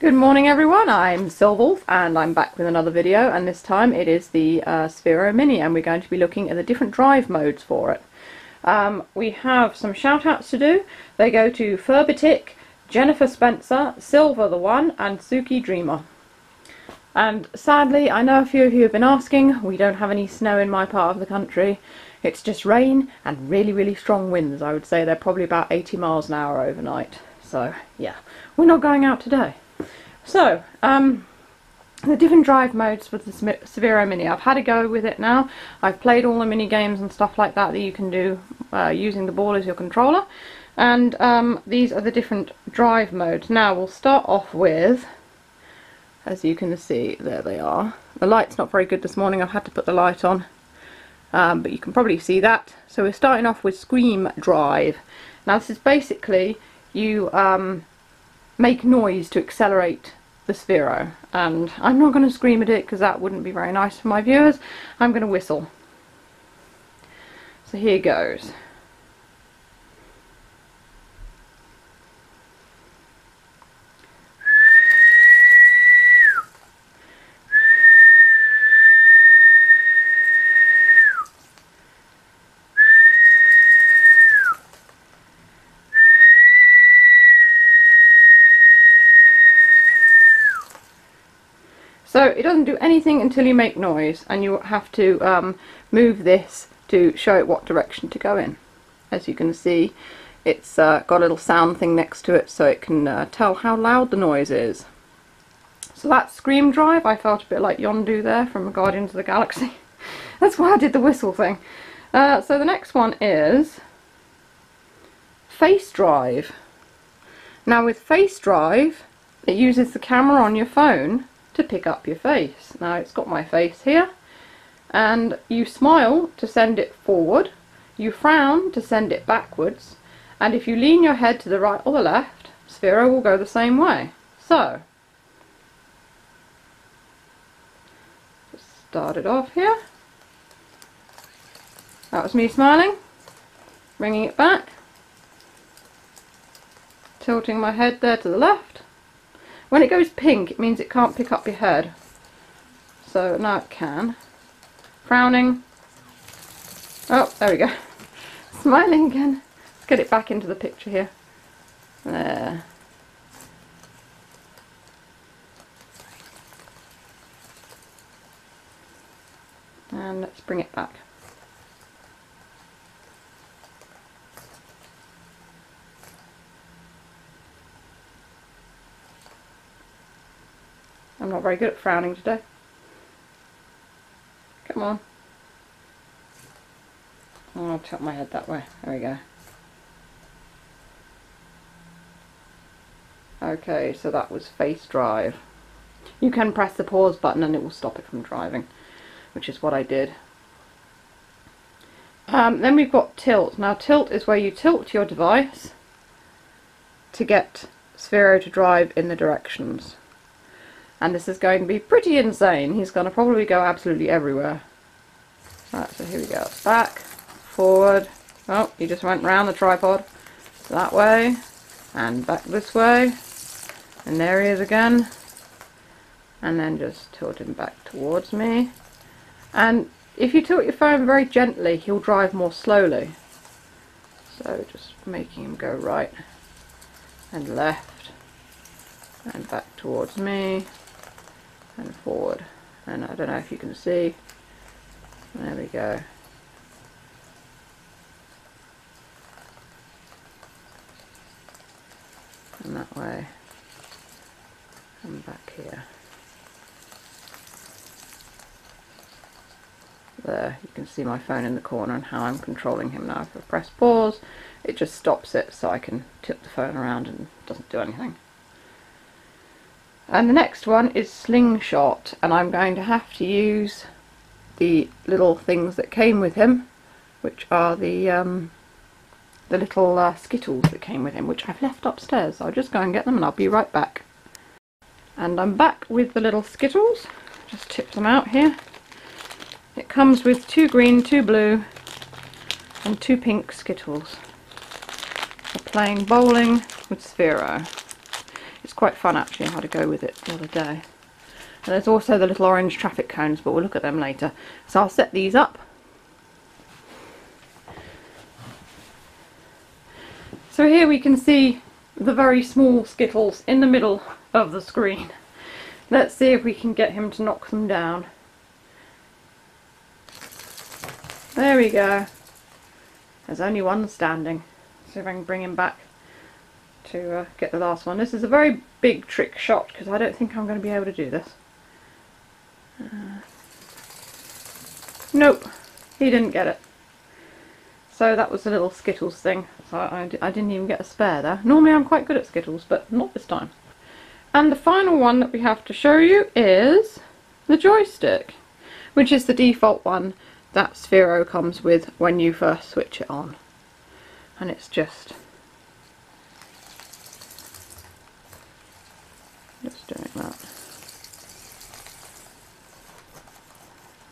Good morning everyone, I'm Silvolf and I'm back with another video and this time it is the uh, Sphero Mini and we're going to be looking at the different drive modes for it. Um, we have some shout outs to do. They go to Furbitic, Jennifer Spencer, Silver the One and Suki Dreamer. And sadly, I know a few of you have been asking, we don't have any snow in my part of the country. It's just rain and really really strong winds. I would say they're probably about 80 miles an hour overnight. So yeah, we're not going out today. So, um, the different drive modes for the Sphero Mini. I've had a go with it now. I've played all the mini games and stuff like that that you can do uh, using the ball as your controller. And um, these are the different drive modes. Now we'll start off with, as you can see, there they are. The light's not very good this morning. I've had to put the light on. Um, but you can probably see that. So we're starting off with Scream Drive. Now this is basically you um, make noise to accelerate the Sphero and I'm not going to scream at it because that wouldn't be very nice for my viewers. I'm going to whistle. So here goes. So it doesn't do anything until you make noise and you have to um, move this to show it what direction to go in. As you can see it's uh, got a little sound thing next to it so it can uh, tell how loud the noise is. So that Scream Drive, I felt a bit like Yondu there from Guardians of the Galaxy. That's why I did the whistle thing. Uh, so the next one is Face Drive. Now with Face Drive it uses the camera on your phone to pick up your face. Now it's got my face here and you smile to send it forward, you frown to send it backwards and if you lean your head to the right or the left, Sphero will go the same way. So, just start it off here. That was me smiling, bringing it back, tilting my head there to the left, when it goes pink, it means it can't pick up your head. So now it can. Frowning. Oh, there we go. Smiling again. Let's get it back into the picture here. There. And let's bring it back. I'm not very good at frowning today. Come on. Oh, I'll tilt my head that way. There we go. Okay, so that was face drive. You can press the pause button and it will stop it from driving, which is what I did. Um, then we've got tilt. Now tilt is where you tilt your device to get Sphero to drive in the directions and this is going to be pretty insane. He's going to probably go absolutely everywhere. Right, so here we go. Back, forward. Oh, he just went round the tripod. That way, and back this way. And there he is again. And then just tilt him back towards me. And if you tilt your phone very gently, he'll drive more slowly. So just making him go right and left and back towards me and forward. And I don't know if you can see. There we go. And that way. And back here. There. You can see my phone in the corner and how I'm controlling him now. If I press pause it just stops it so I can tip the phone around and doesn't do anything and the next one is Slingshot and I'm going to have to use the little things that came with him which are the um, the little uh, Skittles that came with him which I've left upstairs so I'll just go and get them and I'll be right back. And I'm back with the little Skittles, just tip them out here. It comes with two green, two blue and two pink Skittles. Playing bowling with Sphero. It's quite fun actually how to go with it the other day. And there's also the little orange traffic cones, but we'll look at them later. So I'll set these up. So here we can see the very small Skittles in the middle of the screen. Let's see if we can get him to knock them down. There we go. There's only one standing. See if I can bring him back to uh, get the last one. This is a very big trick shot because I don't think I'm going to be able to do this. Uh, nope, he didn't get it. So that was a little Skittles thing. So I, I didn't even get a spare there. Normally I'm quite good at Skittles, but not this time. And the final one that we have to show you is the joystick, which is the default one that Sphero comes with when you first switch it on. And it's just just doing that.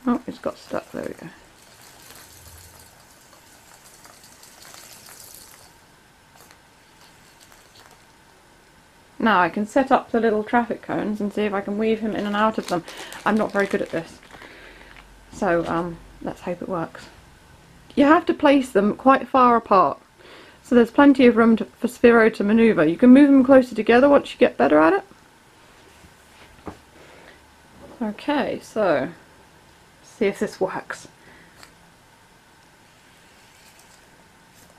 Oh, it's got stuck, there we go. Now I can set up the little traffic cones and see if I can weave him in and out of them. I'm not very good at this. So um, let's hope it works. You have to place them quite far apart. So there's plenty of room to, for Sphero to manoeuvre. You can move them closer together once you get better at it. Okay, so see if this works.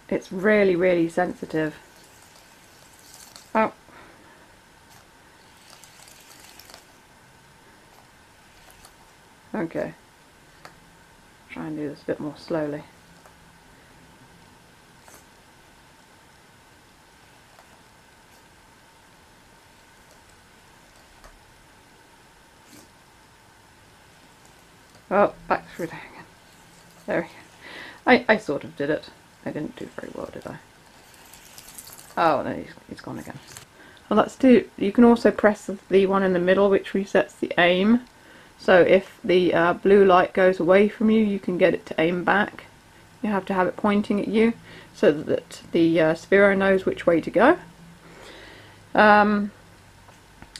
It's really, really sensitive. Oh, Okay. Try and do this a bit more slowly. Oh, back through there again. There we go. I, I sort of did it. I didn't do very well, did I? Oh, no, he's, he's gone again. Well, let's do... You can also press the one in the middle, which resets the aim. So if the uh, blue light goes away from you, you can get it to aim back. You have to have it pointing at you so that the uh, Sphero knows which way to go. Um,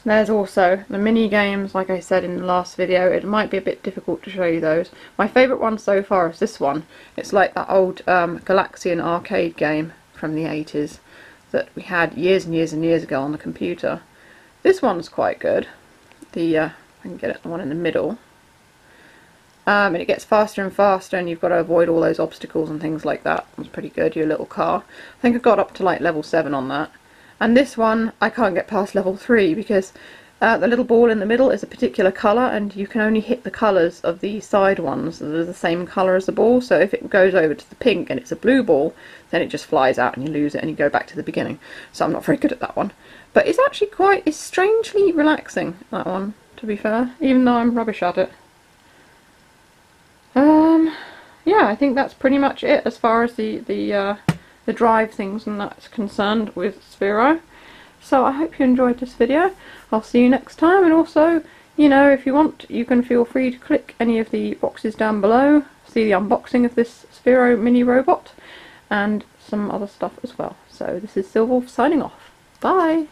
there's also the mini games, like I said in the last video, it might be a bit difficult to show you those. My favourite one so far is this one. It's like that old um, Galaxian arcade game from the 80s that we had years and years and years ago on the computer. This one's quite good. The uh, I can get it the one in the middle. Um, and it gets faster and faster and you've got to avoid all those obstacles and things like that. It's pretty good, your little car. I think I got up to like level 7 on that. And this one, I can't get past level 3 because uh, the little ball in the middle is a particular colour and you can only hit the colours of the side ones that are the same colour as the ball. So if it goes over to the pink and it's a blue ball, then it just flies out and you lose it and you go back to the beginning. So I'm not very good at that one. But it's actually quite, it's strangely relaxing, that one to be fair, even though I'm rubbish at it. Um, yeah, I think that's pretty much it as far as the, the, uh, the drive things and that's concerned with Sphero. So I hope you enjoyed this video. I'll see you next time and also, you know, if you want, you can feel free to click any of the boxes down below, see the unboxing of this Sphero mini robot and some other stuff as well. So this is Silverwolf signing off. Bye!